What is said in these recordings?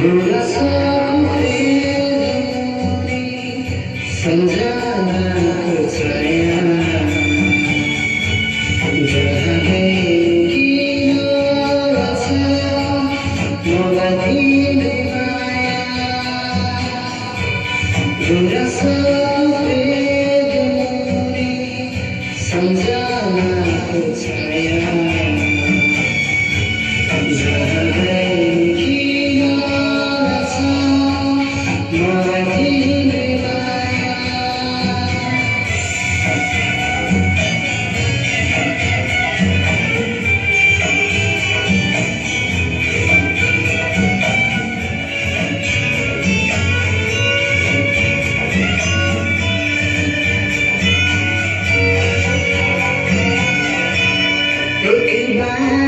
Guru looking back.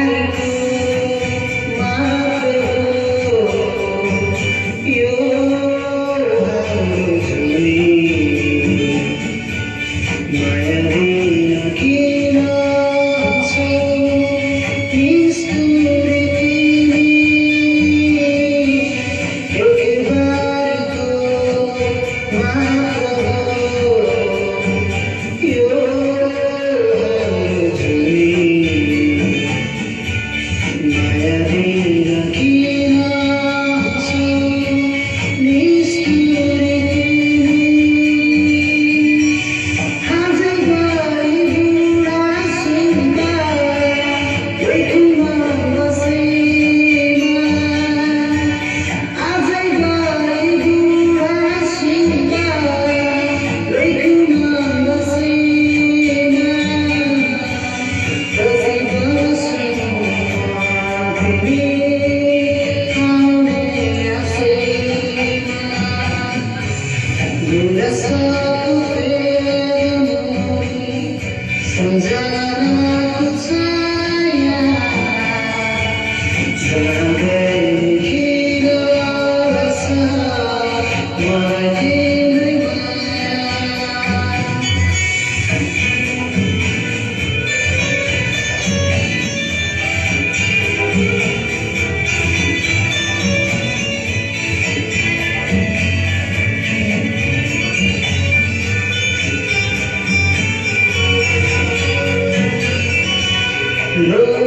Look